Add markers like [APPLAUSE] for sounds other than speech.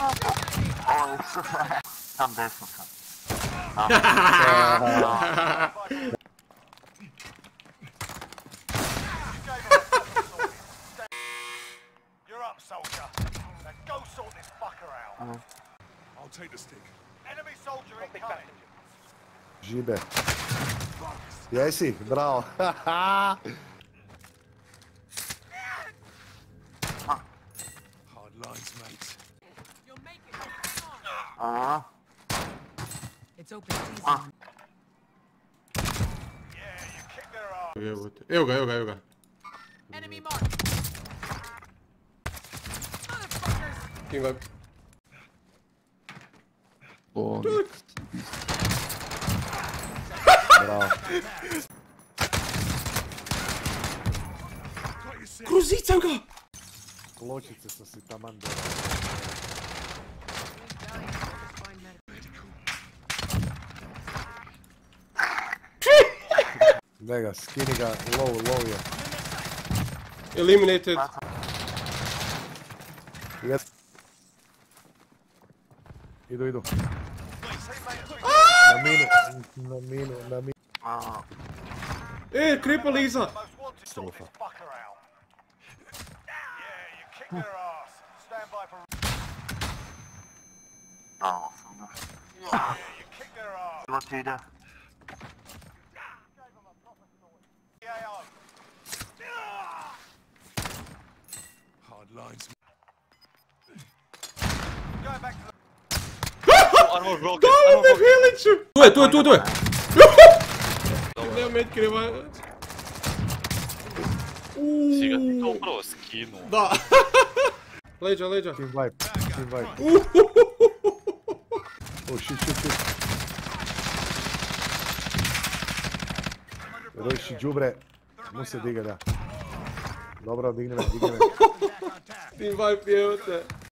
O, super. Tam desno sam. You're up, soldier. Now go sort this fucker out. I'll take the stick. Enemy soldier incoming. Žibe. Jesi, bravo. Ah. Ah. Joguei Ah. Eu ganho, eu ganho, eu ganhei. Quem vai? Boa. Крузица го! Лочица са си таман. Ne ga, skini ga, low, low je. Eliminated. Yes. Idu, idu. Ah! Na minu, na minu, na minu. Ah. Eh, a, E, kripa Liza! Most wanted sort this fucker out. Yeah, you kicked their ass. Mi broken. Filiću! Tu je, tu je, tu je, tu je! Nema. Si ga ti to upravo skinuo. Da. [LAUGHS] leđa, leđa. Team vibe, team vibe. Oh shit, shit, shit. Roši džubre, mu se diga da. Dobro, digne me, digne me. [LAUGHS] Team vibe.